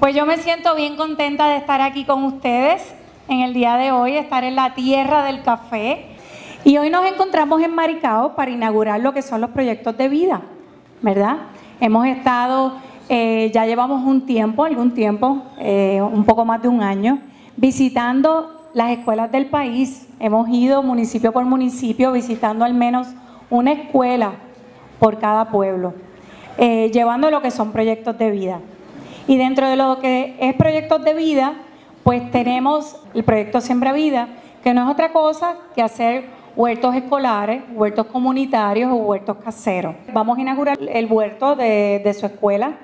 Pues yo me siento bien contenta de estar aquí con ustedes en el día de hoy, estar en la tierra del café. Y hoy nos encontramos en Maricao para inaugurar lo que son los proyectos de vida, ¿verdad? Hemos estado, eh, ya llevamos un tiempo, algún tiempo, eh, un poco más de un año, visitando las escuelas del país. Hemos ido municipio por municipio visitando al menos una escuela por cada pueblo, eh, llevando lo que son proyectos de vida. Y dentro de lo que es proyectos de vida, pues tenemos el proyecto Siembra Vida, que no es otra cosa que hacer huertos escolares, huertos comunitarios o huertos caseros. Vamos a inaugurar el huerto de, su escuela.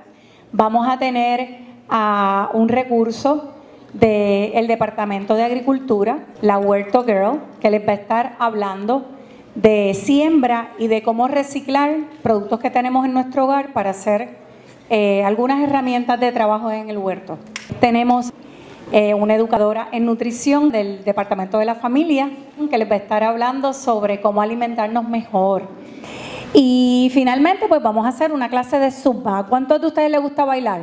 Vamos a tener a un recurso del Departamento de Agricultura, la Huerto Girl, que les va a estar hablando de siembra y de cómo reciclar productos que tenemos en nuestro hogar para hacer eh, algunas herramientas de trabajo en el huerto. Tenemos eh, una educadora en nutrición del Departamento de la Familia que les va a estar hablando sobre cómo alimentarnos mejor. Y finalmente, pues vamos a hacer una clase de Zumba. ¿Cuántos de ustedes les gusta bailar?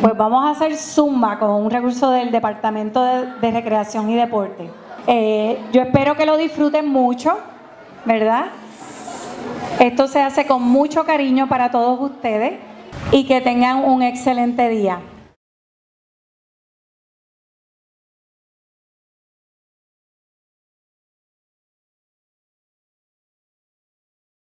Pues vamos a hacer Zumba con un recurso del Departamento de, Recreación y Deporte. Eh, yo espero que lo disfruten mucho, ¿verdad? Esto se hace con mucho cariño para todos ustedes y que tengan un excelente día.